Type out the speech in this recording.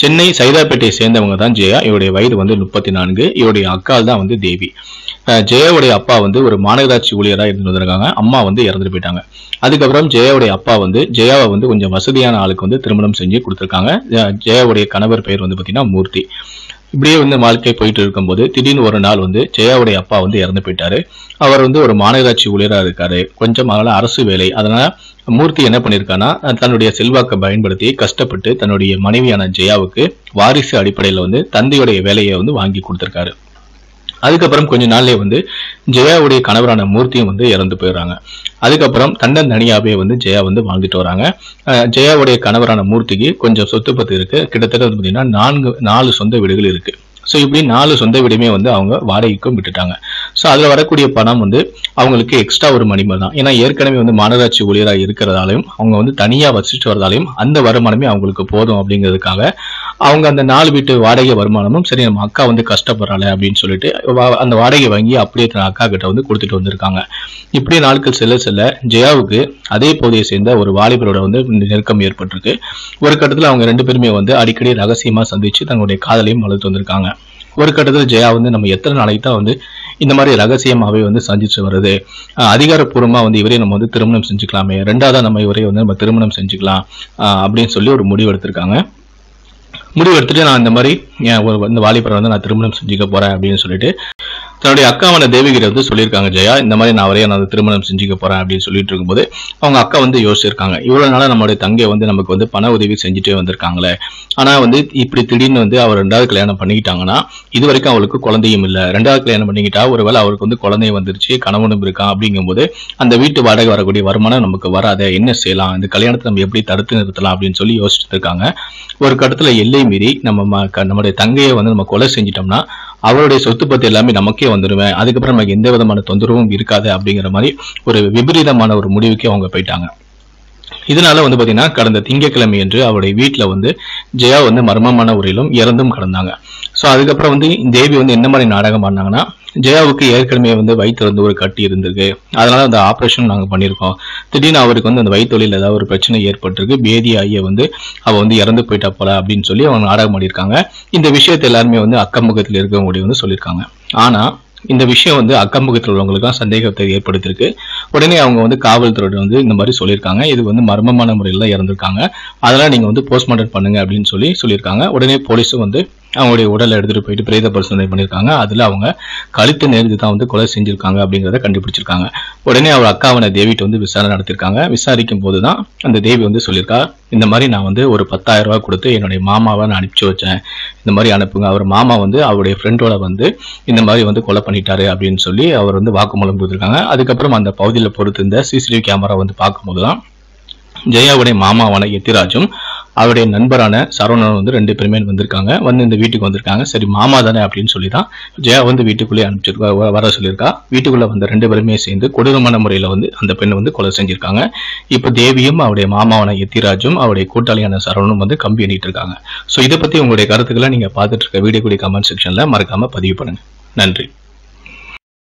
சென்னை சைதாப்பேட்டையை சேர்ந்தவங்க தான் ஜெயா. இவருடைய வயது வந்து முப்பத்தி நான்கு இவருடைய அக்கால் தான் வந்து தேவி. ஜெயாவுடைய அப்பா வந்து ஒரு மாநகராட்சி ஊழியராக இருந்து வந்திருக்காங்க. அம்மா வந்து இறந்துட்டு போயிட்டாங்க. அதுக்கப்புறம் ஜெயாவுடைய அப்பா வந்து ஜெயாவை வந்து கொஞ்சம் வசதியான ஆளுக்கு வந்து திருமணம் செஞ்சு கொடுத்துருக்காங்க. ஜெயாவுடைய கணவர் பெயர் வந்து பார்த்தீங்கன்னா மூர்த்தி. இப்படியே வந்து வாழ்க்கை போயிட்டு இருக்கும்போது திடீர்னு ஒரு நாள் வந்து ஜெயாவுடைய அப்பா வந்து இறந்து போயிட்டாரு. அவர் வந்து ஒரு மாநகராட்சி ஊழியராக இருக்காரு. கொஞ்சம் அதனால அரசு வேலை. அதனால மூர்த்தி என்ன பண்ணியிருக்கான்னா தன்னுடைய செல்வாக்கை பயன்படுத்தி கஷ்டப்பட்டு தன்னுடைய மனைவியான ஜெயாவுக்கு வாரிசு அடிப்படையில் வந்து தந்தையுடைய வேலையை வந்து வாங்கி கொடுத்துருக்காரு. அதுக்கப்புறம் கொஞ்ச நாள்லயே வந்து ஜெயாவுடைய கணவரான மூர்த்தியும் வந்து இறந்து போயிடுறாங்க. அதுக்கப்புறம் தண்டன் தனியாவே வந்து ஜெயா வந்து வாழ்ந்துட்டு வராங்க. ஜெயாவுடைய கணவரான மூர்த்திக்கு கொஞ்சம் சொத்து பத்து இருக்கு. கிட்டத்தட்ட வந்து பார்த்தீங்கன்னா நான்கு நாலு சொந்த வீடுகள் இருக்கு. ஸோ இப்படி நாலு சொந்த வீடுமே வந்து அவங்க வாடகைக்கும் விட்டுட்டாங்க. ஸோ அதில் வரக்கூடிய பணம் வந்து அவங்களுக்கு எக்ஸ்ட்ரா ஒரு மணிமை தான். ஏன்னா ஏற்கனவே வந்து மாநகராட்சி ஊழியராக இருக்கிறதாலையும் அவங்க வந்து தனியாக வசிச்சுட்டு வரதாலையும் அந்த வருமானமே அவங்களுக்கு போதும் அப்படிங்கிறதுக்காக அவங்க அந்த நாலு வீட்டு வாடகை வருமானமும் சரி நம்ம அக்கா வந்து கஷ்டப்படுறாளே அப்படின்னு சொல்லிட்டு வா- அந்த வாடகை வாங்கி அப்படியே தன் அக்கா கிட்ட வந்து கொடுத்துட்டு வந்திருக்காங்க. இப்படியே நாட்கள் செல்ல செல்ல ஜெயாவுக்கு அதே பகுதியை சேர்ந்த ஒரு வாலிபரோட வந்து நெருக்கம் ஏற்பட்டிருக்கு. ஒரு கட்டத்தில் அவங்க ரெண்டு பேருமே வந்து அடிக்கடி ரகசியமாக சந்திச்சு தங்களுடைய காதலையும் வளர்த்து வந்திருக்காங்க. ஒரு கட்டத்தில் ஜெயா வந்து நம்ம எத்தனை நாளைக்கு தான் வந்து இந்த மாதிரி ரகசியமாகவே வந்து சந்திச்சு வருது அதிகாரப்பூர்வமாக வந்து இவரே நம்ம வந்து திருமணம் செஞ்சுக்கலாமே. ரெண்டாவதாக நம்ம இவரே வந்து நம்ம திருமணம் செஞ்சுக்கலாம். அப்படின்னு சொல்லி ஒரு முடிவு எடுத்திருக்காங்க. முடிவு எடுத்துட்டு நான் இந்த மாதிரி ஒரு இந்த வாலிபரை வந்து நான் திருமணம் செஞ்சுக்க போறேன் அப்படின்னு சொல்லிட்டு தன்னுடைய அக்காவான தேவிகிட்ட வந்து சொல்லியிருக்காங்க ஜெயா இந்த மாதிரி நான் வரைய நான் வந்து திருமணம் செஞ்சுக்க போறேன் அப்படின்னு சொல்லிட்டு இருக்கும்போது அவங்க அக்கா வந்து யோசிச்சிருக்காங்க. இவ்வளவு நாளா நம்மளுடைய தங்கை வந்து நமக்கு வந்து பண உதவி செஞ்சுட்டே வந்திருக்காங்களே. ஆனா வந்து இப்படி திடீர்னு வந்து அவர் ரெண்டாவது கல்யாணம் பண்ணிக்கிட்டாங்கன்னா இது வரைக்கும் அவளுக்கு குழந்தையும் இல்லை. ரெண்டாவது கல்யாணம் பண்ணிக்கிட்டா ஒருவேளை அவருக்கு வந்து குழந்தையும் வந்துருச்சு கணவனும் இருக்கான் அப்படிங்கும்போது அந்த வீட்டு வாடகை வரக்கூடிய வருமானம் நமக்கு வராத என்ன செய்யலாம்? இந்த கல்யாணத்தை நம்ம எப்படி தடுத்து நிறுத்தலாம் அப்படின்னு சொல்லி யோசிச்சுட்டு இருக்காங்க. ஒரு கட்டத்துல எல்லை மீறி நம்ம ம- க- நம்மளுடைய தங்கையை வந்து நம்ம கொலை செஞ்சிட்டோம்னா அவருடைய சொத்து பத்து எல்லாமே நமக்கே வந்துடுவேன் அதுக்கப்புறம் நமக்கு எந்த விதமான தொந்தரவும் இருக்காது அப்படிங்கிற மாதிரி ஒரு விபரீதமான ஒரு முடிவுக்கு அவங்க போயிட்டாங்க. இதனால வந்து பாத்தீங்கன்னா கடந்த திங்கட்கிழமை என்று அவருடைய வீட்டுல வந்து ஜெயா வந்து மர்மமான உரையிலும் இறந்தும் கடந்தாங்க. ஸோ அதுக்கப்புறம் வந்து தேவி வந்து என்ன மாதிரி நாடகம் பண்ணாங்கன்னா ஜெயாவுக்கு ஏற்கனவே வந்து வயிற்று வந்து ஒரு கட்டி இருந்திருக்கு. அதனால அந்த ஆப்ரேஷன் நாங்கள் பண்ணியிருக்கோம் திடீர்னு அவருக்கு வந்து அந்த வயிற்றுவலியில் ஏதாவது ஒரு பிரச்சனை ஏற்பட்டிருக்கு. பேதி ஆகிய வந்து அவள் வந்து இறந்து போயிட்டா போல அப்படின்னு சொல்லி அவங்க நாடகம் பண்ணியிருக்காங்க. இந்த விஷயத்தை எல்லாருமே வந்து அக்கம்பக்கத்தில் இருக்கவங்களுடைய வந்து சொல்லியிருக்காங்க. ஆனால் இந்த விஷயம் வந்து அக்கம்பக்கத்தில் உள்ளவங்களுக்கு சந்தேகத்தை ஏற்படுத்தியிருக்கு. உடனே அவங்க வந்து காவல்துறை வந்து இந்த மாதிரி சொல்லியிருக்காங்க. இது வந்து மர்மமான முறையில் தான் இறந்திருக்காங்க. அதெல்லாம் நீங்கள் வந்து போஸ்ட்மார்ட்டம் பண்ணுங்க அப்படின்னு சொல்லி சொல்லியிருக்காங்க. உடனே போலீஸும் வந்து அவங்களுடைய உடலை எடுத்துகிட்டு போயிட்டு பிரேத பரிசோதனை பண்ணியிருக்காங்க. அதில் அவங்க கழுத்து நேர்ந்து தான் வந்து கொலை செஞ்சுருக்காங்க அப்படிங்கிறத கண்டுபிடிச்சிருக்காங்க. உடனே அவர் அக்காவனை தேவிட்டு வந்து விசாரணை நடத்திருக்காங்க விசாரிக்கும் போது தான் அந்த தேவி வந்து சொல்லியிருக்கா இந்த மாதிரி நான் வந்து ஒரு பத்தாயிரம் ரூபா கொடுத்து என்னுடைய மாமாவை நான் அனுப்பிச்சு வச்சேன். இந்த மாதிரி அனுப்புங்க. அவர் மாமா வந்து அவருடைய ஃப்ரெண்டோட வந்து இந்த மாதிரி வந்து கொலை பண்ணிட்டாரு அப்படின்னு சொல்லி அவர் வந்து வாக்குமூலம் கொடுத்துருக்காங்க. அதுக்கப்புறம் அந்த பகுதியில் பொறுத்து இந்த சிசிடிவி கேமரா வந்து பார்க்கும்போது தான் ஜெயாவுடைய மாமாவான எத்திராஜும் அவருடைய நண்பரான சரவணன் வந்து ரெண்டு பேருமே வந்திருக்காங்க. வந்து இந்த வீட்டுக்கு வந்திருக்காங்க. சரி மாமா தானே அப்படின்னு சொல்லி தான் ஜெயா வந்து வீட்டுக்குள்ளே அனுப்பிச்சிருக்கா வர சொல்லியிருக்கா. வீட்டுக்குள்ளே வந்த ரெண்டு பேருமே சேர்ந்து கொடூரமான முறையில் வந்து அந்த பெண்ணை வந்து கொலை செஞ்சிருக்காங்க. இப்போ தேவியும் அவருடைய மாமாவான எத்திராஜும் அவருடைய கூட்டாளியான சரவணும் வந்து கம்பி எண்ணிட்டு இருக்காங்க. ஸோ இதை பற்றி உங்களுடைய கருத்துக்களை நீங்கள் பார்த்துட்டு இருக்க வீடியோ கூடிய கமெண்ட் செக்ஷனில் மறக்காமல் பதிவு பண்ணுங்கள் நன்றி.